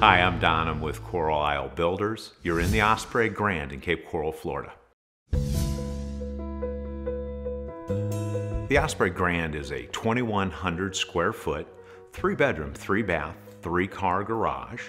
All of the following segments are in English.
Hi, I'm Don. I'm with Coral Isle Builders. You're in the Osprey Grande in Cape Coral, Florida. The Osprey Grande is a 2,100 square foot, three bedroom, three bath, three car garage.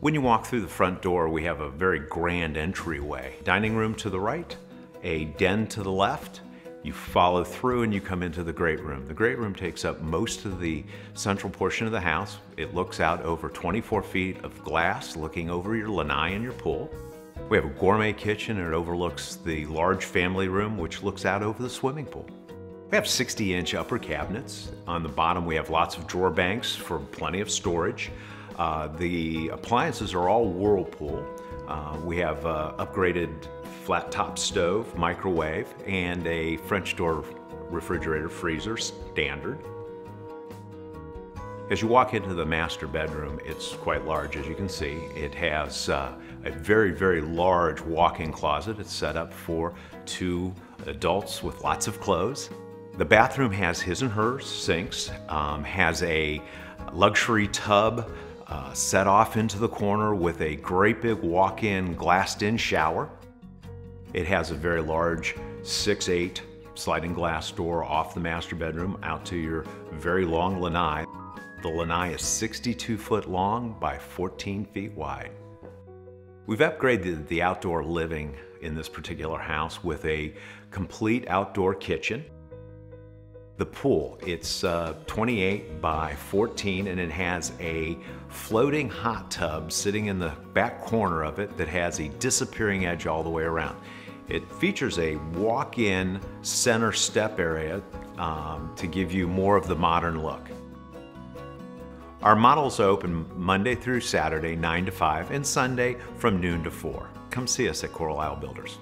When you walk through the front door, we have a very grand entryway. Dining room to the right, a den to the left, you follow through and you come into the great room. The great room takes up most of the central portion of the house. It looks out over 24 feet of glass looking over your lanai and your pool. We have a gourmet kitchen and it overlooks the large family room which looks out over the swimming pool. We have 60 inch upper cabinets. On the bottom we have lots of drawer banks for plenty of storage. Uh, the appliances are all Whirlpool. Uh, we have uh, upgraded flat top stove, microwave, and a French door refrigerator freezer standard. As you walk into the master bedroom, it's quite large as you can see. It has uh, a very, very large walk-in closet. It's set up for two adults with lots of clothes. The bathroom has his and her sinks, um, has a luxury tub uh, set off into the corner with a great big walk-in glassed-in shower. It has a very large 6'8 sliding glass door off the master bedroom out to your very long lanai. The lanai is 62 foot long by 14 feet wide. We've upgraded the outdoor living in this particular house with a complete outdoor kitchen. The pool, it's uh, 28 by 14 and it has a floating hot tub sitting in the back corner of it that has a disappearing edge all the way around. It features a walk-in center step area um, to give you more of the modern look. Our models open Monday through Saturday, 9 to 5, and Sunday from noon to 4. Come see us at Coral Isle Builders.